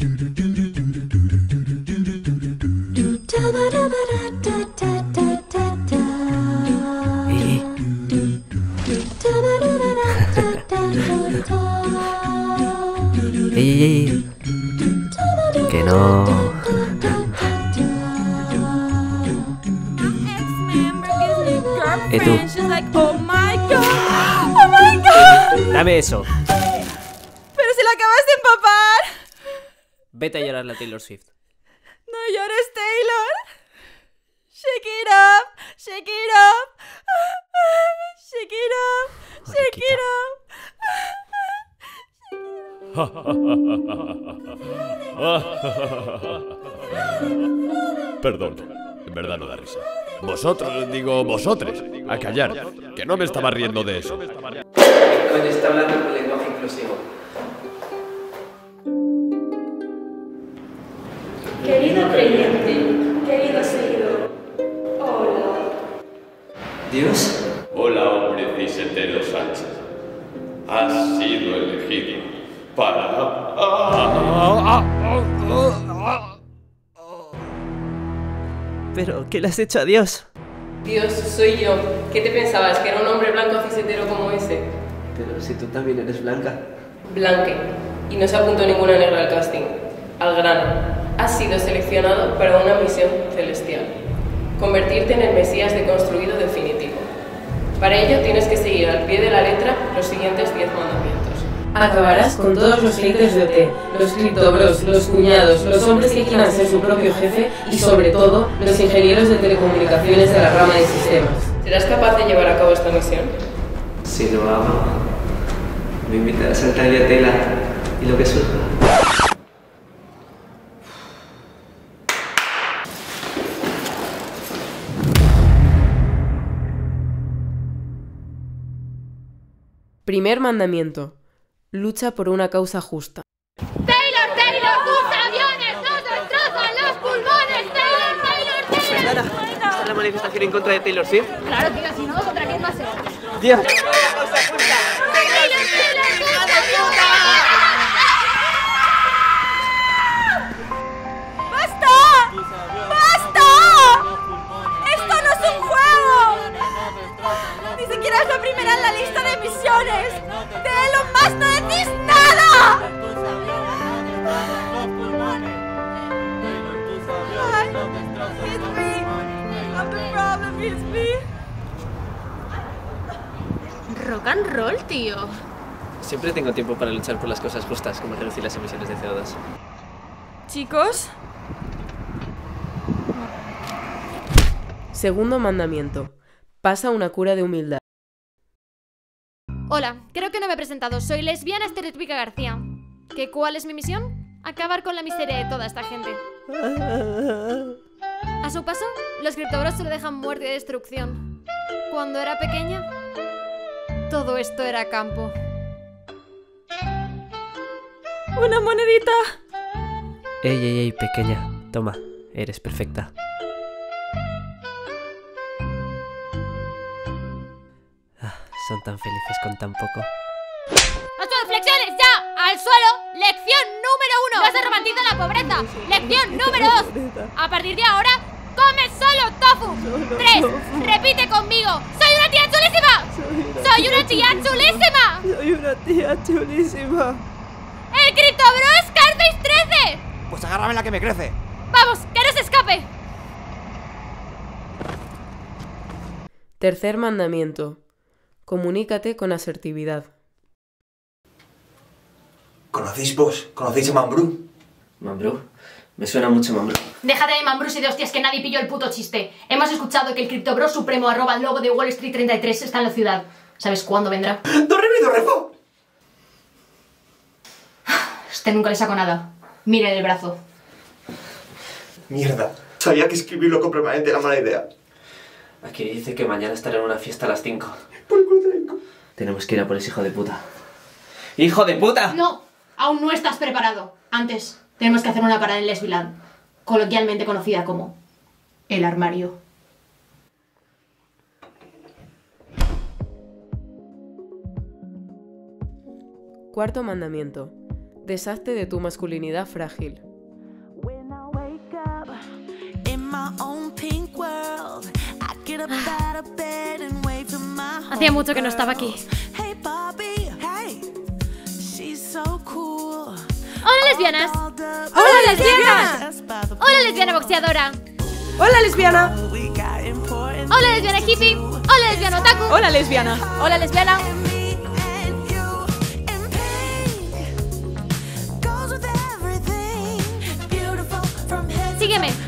Eh. Que no. ¿Y tú? She's like, oh oh. Dame eso. Pero si la acabas de empapar. Vete a llorar la Taylor Swift. No llores, Taylor. Shake it up, shake it up. Shake it up, shake it up. Perdón, en verdad no da risa. Vosotros, digo vosotros, a callar, que no me estaba riendo de eso. Coño, está hablando con lenguaje inclusivo. Hola, hombre cisetero Sánchez. Has sido elegido para... ¿Pero qué le has hecho a Dios? Dios, soy yo. ¿Qué te pensabas? ¿Que era un hombre blanco cisetero como ese? Pero si tú también eres blanca. Blanque. Y no se apuntó ninguna negra al casting. Al grano. Has sido seleccionado para una misión celestial. Convertirte en el Mesías deconstruido definitivo. Para ello tienes que seguir al pie de la letra los siguientes 10 mandamientos. Acabarás con todos los haters de OT, los criptobros, los cuñados, los hombres que quieran ser su propio jefe y sobre todo los ingenieros de telecomunicaciones de la rama de sistemas. ¿Serás capaz de llevar a cabo esta misión? Si lo hago, me invitarás a Italia Tela y lo que surja. Primer mandamiento. Lucha por una causa justa. Taylor, Taylor, tus aviones nos destrozan los pulmones. Taylor, Taylor, Taylor. ¿Esta es la manifestación en contra de Taylor Swift? Claro, tío, si no, ¿contra quién va a ser? ¡Dios! Siquiera es la primera en la lista de misiones. De Elon Musk no decís nada. Rock and roll, tío. Siempre tengo tiempo para luchar por las cosas justas, como reducir las emisiones de CO2. Chicos, Segundo mandamiento. Pasa una cura de humildad. Hola, creo que no me he presentado. Soy lesbiana estereotípica García. ¿Qué cuál es mi misión? Acabar con la miseria de toda esta gente. A su paso, los criptobros se lo dejan muerte y destrucción. Cuando era pequeña, todo esto era campo. una monedita. Ey, ey, ey, pequeña. Toma, eres perfecta. Son tan felices con tan poco. ¡Ocho flexiones ya! ¡Al suelo! ¡Lección número uno! ¡No se romantiza la pobreza! ¡Lección número dos! A partir de ahora, come solo tofu. Tres. Repite conmigo. ¡Soy una tía chulísima! ¡Soy una tía chulísima! Soy una tía chulísima. ¡El criptobro es Scarface 13! Pues agárrame la que me crece. ¡Vamos, que no se escape! Tercer mandamiento. Comunícate con asertividad. ¿Conocéis vos? ¿Conocéis a Mambrú? Mambrú. Me suena mucho Mambrú. Déjate de mambrus y de hostias que nadie pilló el puto chiste. Hemos escuchado que el criptobro supremo arroba el logo de Wall Street 33 está en la ciudad. ¿Sabes cuándo vendrá? ¡Dorremi, dorrefo! Este nunca le saco nada. Mire el brazo. Mierda. Sabía que escribirlo completamente era mala idea. Aquí dice que mañana estará en una fiesta a las 5. Por culo tengo. Tenemos que ir a por ese hijo de puta. ¡Hijo de puta! No, aún no estás preparado. Antes, tenemos que hacer una parada en Lesbiland, coloquialmente conocida como el armario. Cuarto mandamiento. Deshazte de tu masculinidad frágil. Hacía mucho que no estaba aquí. ¡Hola, lesbianas! ¡Hola, lesbiana! just by the ¡Hola, lesbiana boxeadora! ¡Hola, lesbiana! ¡Hola, lesbiana hippie! ¡Hola, lesbiana otaku! ¡Hola, lesbiana! ¡Hola, lesbiana! me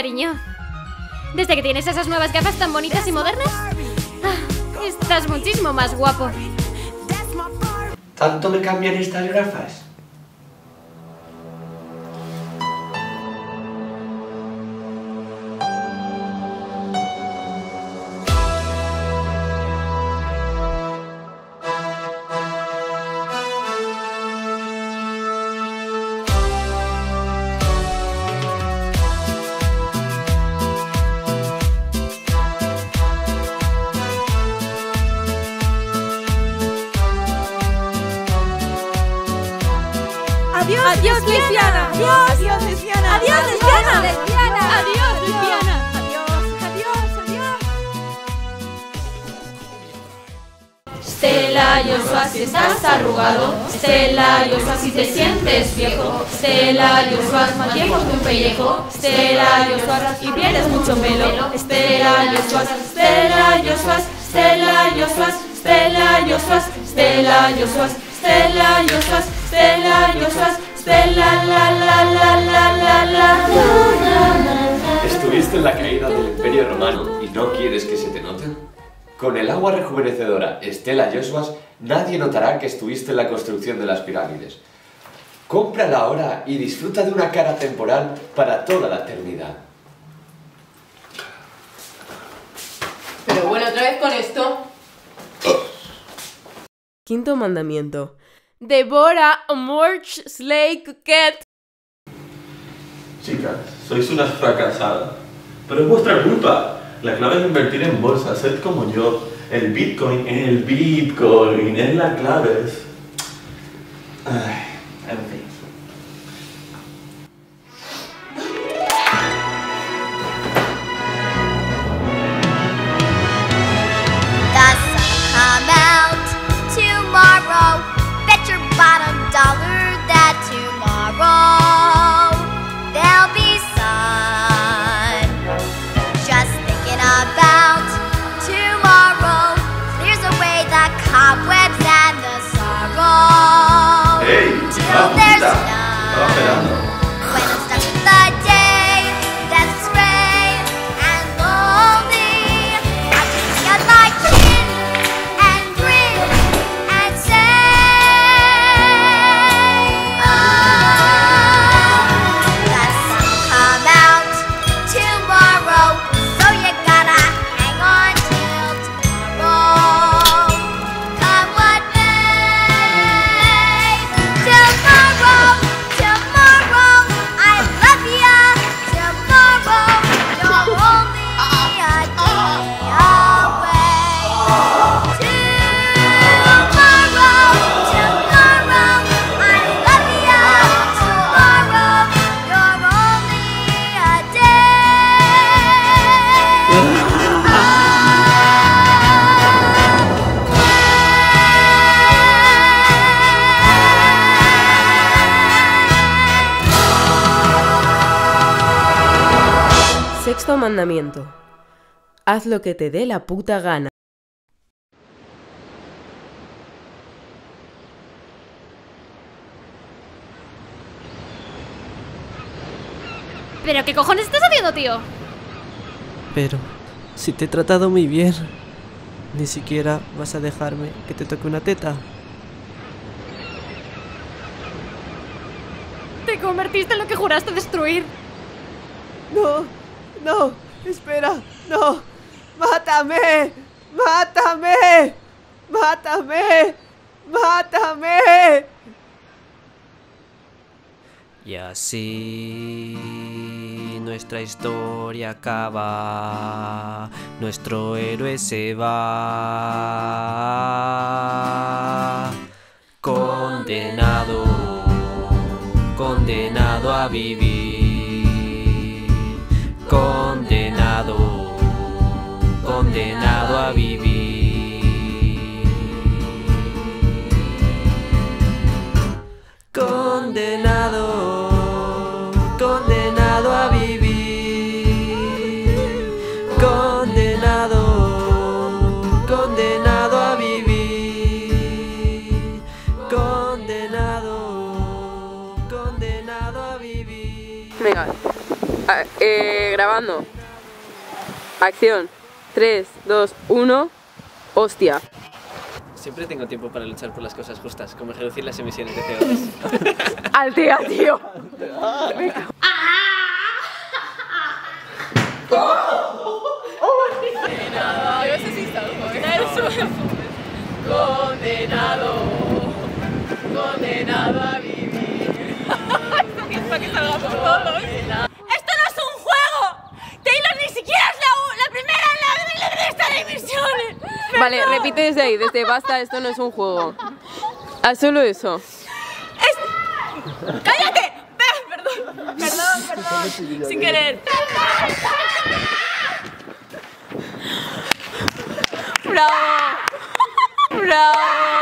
Cariño, desde que tienes esas nuevas gafas tan bonitas y modernas, ah, estás muchísimo más guapo. ¿Tanto me cambian estas gafas? Si estás arrugado. Te sientes viejo. Más viejo que un pellejo. Y pierdes mucho pelo. La la la la la. ¿Estuviste en la caída del Imperio Romano y no quieres que se te note? Con el agua rejuvenecedora Estela Josuas, nadie notará que estuviste en la construcción de las pirámides. Cómprala ahora y disfruta de una cara temporal para toda la eternidad. Pero bueno, otra vez con esto. Quinto mandamiento. Devora a Morch Slay Coquette. Chicas, sois unas fracasadas. Pero es vuestra culpa. La clave es invertir en bolsa. Sed como yo. El Bitcoin el Bitcoin. Es la clave. Ay. Opera. Sexto mandamiento. Haz lo que te dé la puta gana. ¿Pero qué cojones estás haciendo, tío? Pero, si te he tratado muy bien, ni siquiera vas a dejarme que te toque una teta. Te convertiste en lo que juraste destruir. No, no, espera, no. Mátame, mátame, mátame, mátame. Y así nuestra historia acaba, nuestro héroe se va. Condenado, condenado a vivir, condenado, condenado a vivir. Condenado, condenado a vivir. Condenado, condenado a vivir. Condenado, condenado a vivir. A- eh, grabando. Acción. 3, 2, 1. Hostia. Siempre tengo tiempo para luchar por las cosas justas, como reducir las emisiones de CO2. Altea, tío. ¡Esto no es un juego! ¡Taylor ni siquiera es la, u- la primera en la, en la lista de emisiones! Vale, repite desde ahí, desde basta, esto no es un juego. Haz solo eso. ¡Cállate! Perdón, perdón, perdón. Sin querer. ¡Bravo! ¡Bravo!